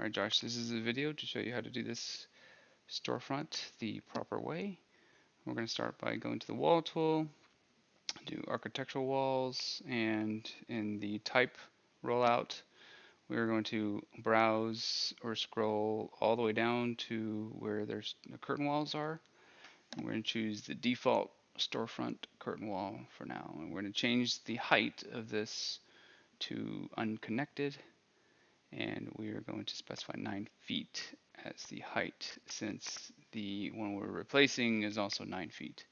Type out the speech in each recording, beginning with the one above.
All right, Josh, this is a video to show you how to do this storefront the proper way. We're going to start by going to the wall tool, do architectural walls, and in the type rollout, we're going to browse or scroll all the way down to where there's the curtain walls are. And we're going to choose the default storefront curtain wall for now. And we're going to change the height of this to unconnected and we are going to specify 9 feet as the height since the one we're replacing is also 9 feet.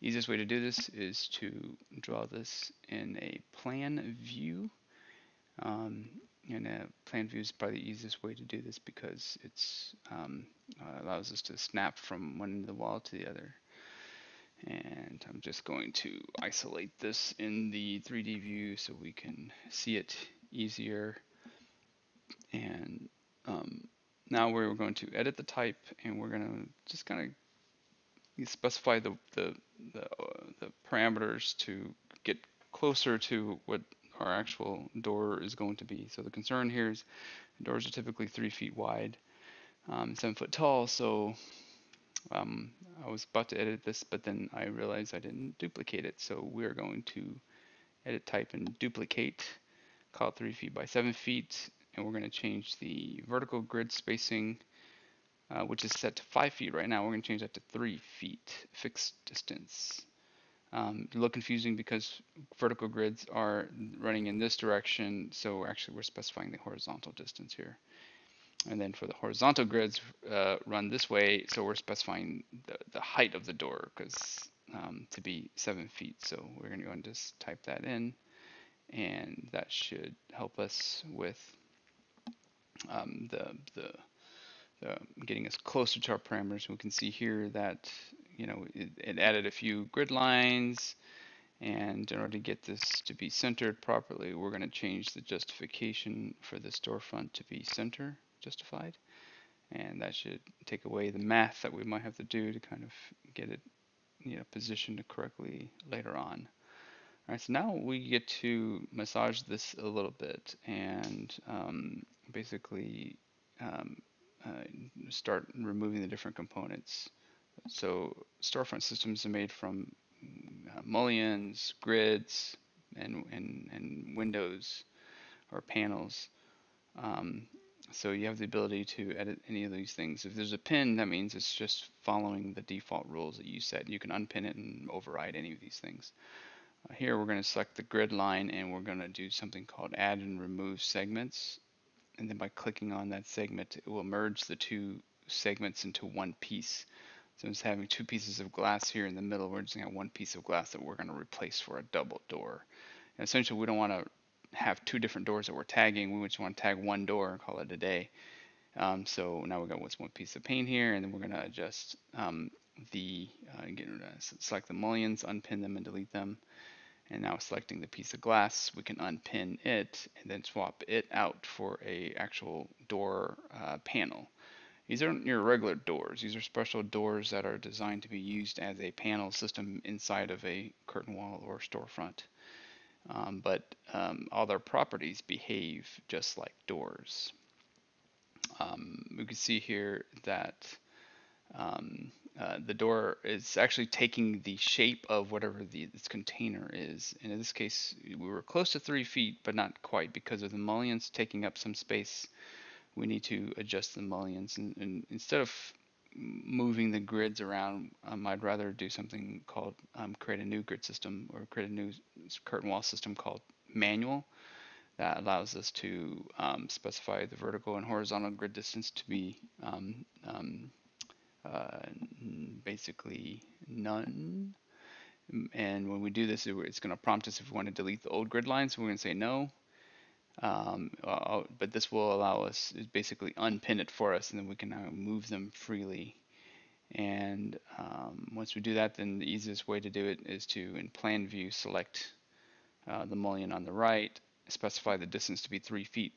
Easiest way to do this is to draw this in a plan view. Um, and a plan view is probably the easiest way to do this because it's um, uh, allows us to snap from one end of the wall to the other. And I'm just going to isolate this in the 3D view so we can see it easier. And um, now we're going to edit the type and we're going to just kind of specify the, the, the, uh, the parameters to get closer to what our actual door is going to be. So the concern here is doors are typically three feet wide, um, seven foot tall. So um, I was about to edit this, but then I realized I didn't duplicate it. So we're going to edit type and duplicate, call it three feet by seven feet, and we're going to change the vertical grid spacing, uh, which is set to five feet right now. We're going to change that to three feet fixed distance. Um, a little confusing because vertical grids are running in this direction, so actually we're specifying the horizontal distance here. And then for the horizontal grids uh, run this way, so we're specifying the, the height of the door because um, to be seven feet. So we're going to go and just type that in, and that should help us with um, the, the, getting us closer to our parameters. We can see here that you know it, it, added a few grid lines and in order to get this to be centered properly we're going to change the justification for the storefront to be center justified and that should take away the math that we might have to do to kind of get it you know positioned correctly later on. All right, so now we get to massage this a little bit and um, basically um, uh, start removing the different components. So storefront systems are made from uh, mullions, grids, and, and, and windows or panels. Um, so you have the ability to edit any of these things. If there's a pin, that means it's just following the default rules that you set. You can unpin it and override any of these things. Uh, here we're going to select the grid line and we're going to do something called add and remove segments and then by clicking on that segment, it will merge the two segments into one piece. So instead of having two pieces of glass here in the middle, we're just gonna have one piece of glass that we're gonna replace for a double door. And essentially, we don't wanna have two different doors that we're tagging. We just wanna tag one door and call it a day. Um, so now we've got what's one piece of paint here, and then we're gonna adjust um, the, uh, get, uh, select the mullions, unpin them and delete them. And now selecting the piece of glass, we can unpin it and then swap it out for a actual door uh, panel. These aren't your regular doors. These are special doors that are designed to be used as a panel system inside of a curtain wall or storefront. Um, but um, all their properties behave just like doors. Um, we can see here that um, uh, the door is actually taking the shape of whatever the, this container is. And in this case, we were close to three feet, but not quite because of the mullions taking up some space. We need to adjust the mullions. And, and instead of moving the grids around, um, I'd rather do something called um, create a new grid system or create a new curtain wall system called manual. That allows us to um, specify the vertical and horizontal grid distance to be um, um, uh, basically none. And when we do this, it's going to prompt us if we want to delete the old grid lines. So we're going to say no. Um, uh, but this will allow us basically unpin it for us, and then we can now move them freely. And um, once we do that, then the easiest way to do it is to, in plan view, select uh, the mullion on the right, specify the distance to be three feet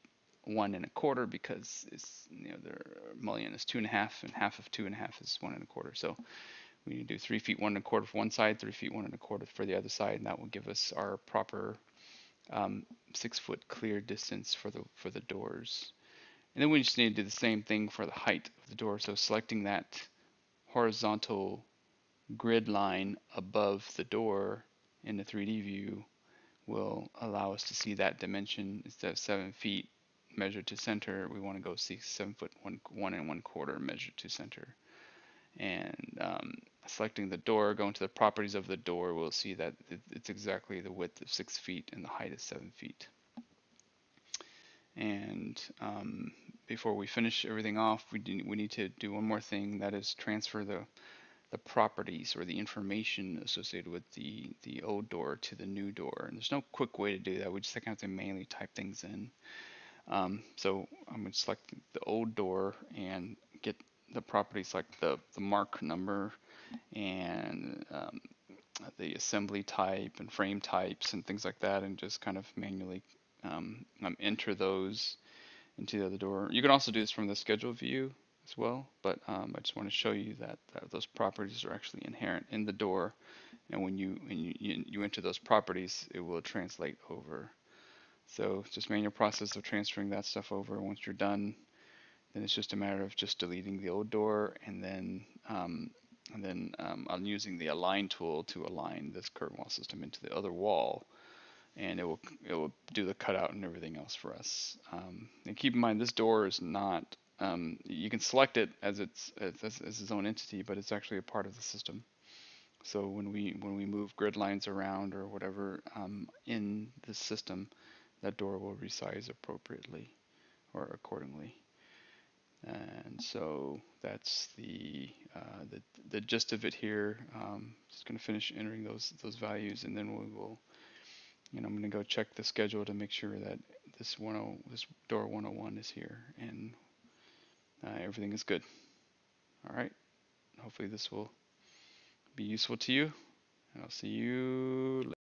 one and a quarter because it's you know the mullion is two and a half and half of two and a half is one and a quarter. So we need to do three feet one and a quarter for one side, three feet one and a quarter for the other side, and that will give us our proper um, six foot clear distance for the for the doors. And then we just need to do the same thing for the height of the door. So selecting that horizontal grid line above the door in the 3D view will allow us to see that dimension instead of seven feet measured to center. We want to go see seven foot one one and one quarter measured to center. And um, selecting the door, going to the properties of the door, we'll see that it's exactly the width of six feet and the height is seven feet. And um, before we finish everything off, we, do, we need to do one more thing, that is transfer the the properties or the information associated with the, the old door to the new door. And there's no quick way to do that. We just have to manually type things in. Um, so I'm going to select the old door and get the properties like the, the mark number and um, the assembly type and frame types and things like that and just kind of manually um, um enter those into the other door. You can also do this from the schedule view as well, but um, I just want to show you that, that, those properties are actually inherent in the door, and when you when you, you, you enter those properties, it will translate over. So just manual process of transferring that stuff over. Once you're done, then it's just a matter of just deleting the old door, and then um, and then um, I'm using the align tool to align this curtain wall system into the other wall and it will it will do the cutout and everything else for us. Um, and keep in mind this door is not um, you can select it as its as, as its own entity, but it's actually a part of the system. So when we when we move grid lines around or whatever um, in the system, that door will resize appropriately or accordingly. And so that's the uh, the, the gist of it here. Um, just going to finish entering those those values, and then we will. Know, I'm going to go check the schedule to make sure that this 10 this door 101 is here, and uh, everything is good. All right. Hopefully this will be useful to you. I'll see you later.